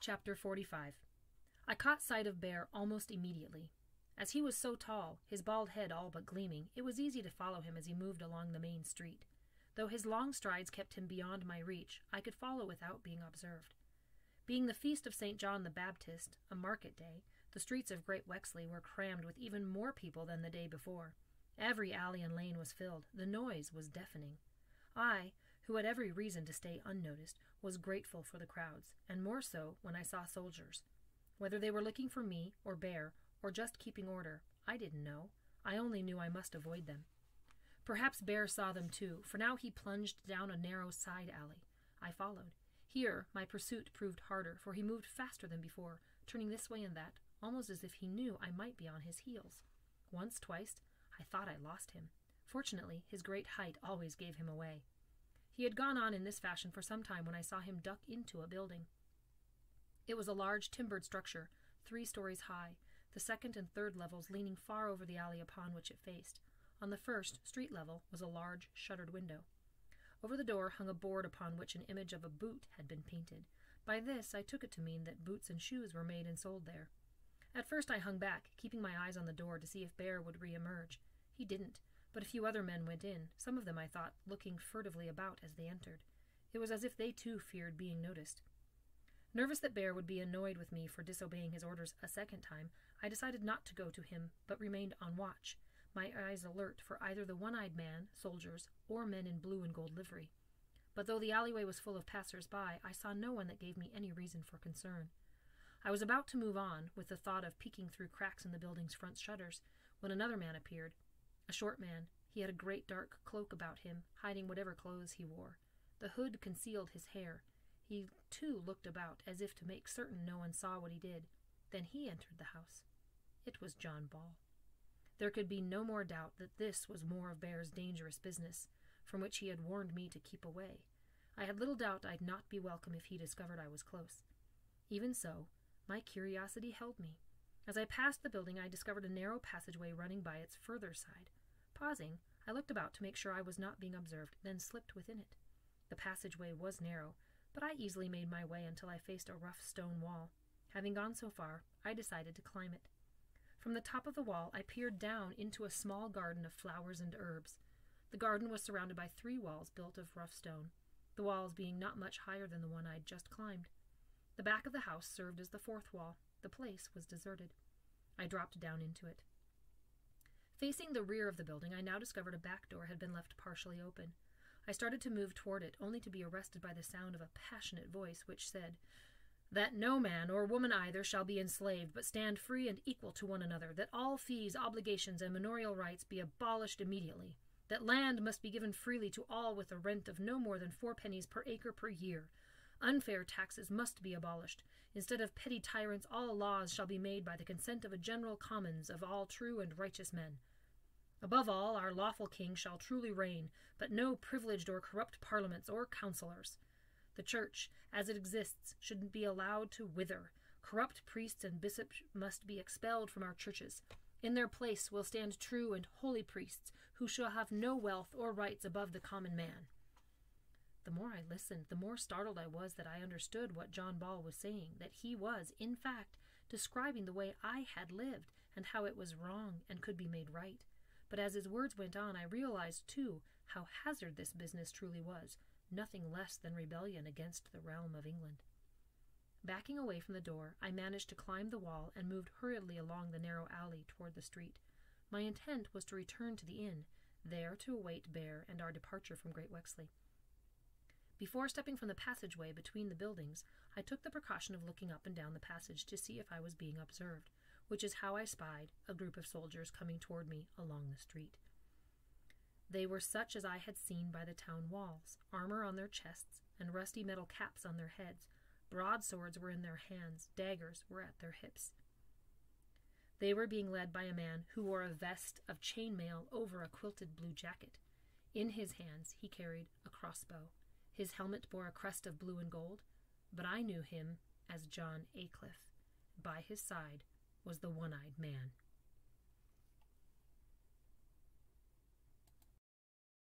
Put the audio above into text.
Chapter 45 I caught sight of Bear almost immediately. As he was so tall, his bald head all but gleaming, it was easy to follow him as he moved along the main street. Though his long strides kept him beyond my reach, I could follow without being observed. Being the feast of St. John the Baptist, a market day, the streets of Great Wexley were crammed with even more people than the day before. Every alley and lane was filled. The noise was deafening. I, who had every reason to stay unnoticed, was grateful for the crowds, and more so when I saw soldiers. Whether they were looking for me, or Bear, or just keeping order, I didn't know. I only knew I must avoid them. Perhaps Bear saw them too, for now he plunged down a narrow side alley. I followed. Here my pursuit proved harder, for he moved faster than before, turning this way and that, almost as if he knew I might be on his heels. Once, twice, I thought I lost him. Fortunately, his great height always gave him away. He had gone on in this fashion for some time when I saw him duck into a building. It was a large timbered structure, three stories high, the second and third levels leaning far over the alley upon which it faced. On the first, street level, was a large shuttered window. Over the door hung a board upon which an image of a boot had been painted. By this I took it to mean that boots and shoes were made and sold there. At first I hung back, keeping my eyes on the door to see if Bear would re-emerge. He didn't, but a few other men went in, some of them, I thought, looking furtively about as they entered. It was as if they too feared being noticed. Nervous that Bear would be annoyed with me for disobeying his orders a second time, I decided not to go to him, but remained on watch, my eyes alert for either the one eyed man, soldiers, or men in blue and gold livery. But though the alleyway was full of passers by, I saw no one that gave me any reason for concern. I was about to move on, with the thought of peeking through cracks in the building's front shutters, when another man appeared, a short man, he had a great dark cloak about him, hiding whatever clothes he wore. The hood concealed his hair. He, too, looked about, as if to make certain no one saw what he did. Then he entered the house. It was John Ball. There could be no more doubt that this was more of Bear's dangerous business, from which he had warned me to keep away. I had little doubt I'd not be welcome if he discovered I was close. Even so, my curiosity held me. As I passed the building, I discovered a narrow passageway running by its further side. Pausing, I looked about to make sure I was not being observed, then slipped within it. The passageway was narrow, but I easily made my way until I faced a rough stone wall. Having gone so far, I decided to climb it. From the top of the wall, I peered down into a small garden of flowers and herbs. The garden was surrounded by three walls built of rough stone, the walls being not much higher than the one I'd just climbed. The back of the house served as the fourth wall. The place was deserted. I dropped down into it. Facing the rear of the building, I now discovered a back door had been left partially open. I started to move toward it, only to be arrested by the sound of a passionate voice which said, That no man or woman either shall be enslaved, but stand free and equal to one another, that all fees, obligations, and manorial rights be abolished immediately, that land must be given freely to all with a rent of no more than four pennies per acre per year, Unfair taxes must be abolished. Instead of petty tyrants, all laws shall be made by the consent of a general commons of all true and righteous men. Above all, our lawful king shall truly reign, but no privileged or corrupt parliaments or councillors. The church, as it exists, should be allowed to wither. Corrupt priests and bishops must be expelled from our churches. In their place will stand true and holy priests, who shall have no wealth or rights above the common man. The more I listened, the more startled I was that I understood what John Ball was saying, that he was, in fact, describing the way I had lived, and how it was wrong and could be made right. But as his words went on, I realized, too, how hazard this business truly was, nothing less than rebellion against the realm of England. Backing away from the door, I managed to climb the wall and moved hurriedly along the narrow alley toward the street. My intent was to return to the inn, there to await Bear and our departure from Great Wexley. Before stepping from the passageway between the buildings, I took the precaution of looking up and down the passage to see if I was being observed, which is how I spied a group of soldiers coming toward me along the street. They were such as I had seen by the town walls, armor on their chests, and rusty metal caps on their heads. Broadswords were in their hands, daggers were at their hips. They were being led by a man who wore a vest of chain mail over a quilted blue jacket. In his hands he carried a crossbow. His helmet bore a crest of blue and gold, but I knew him as John Aycliffe. By his side was the one eyed man.